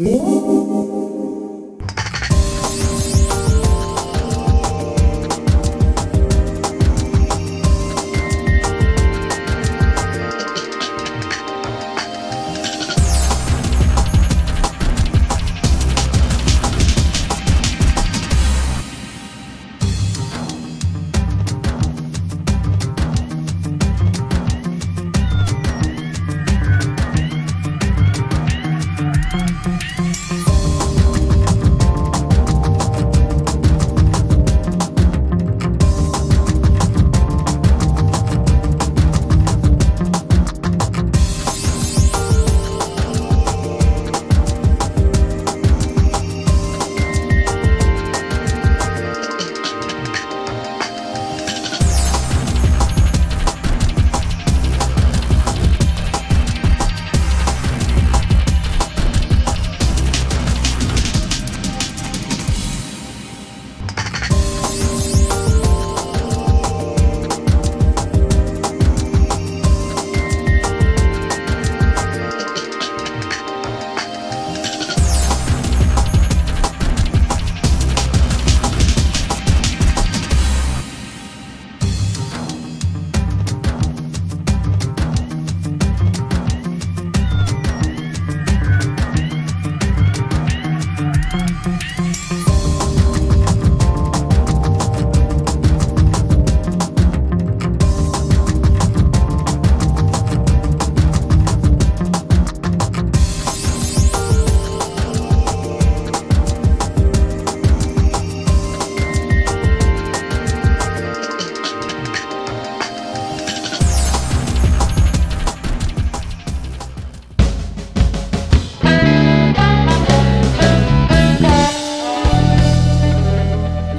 Música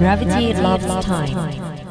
Gravity loves time.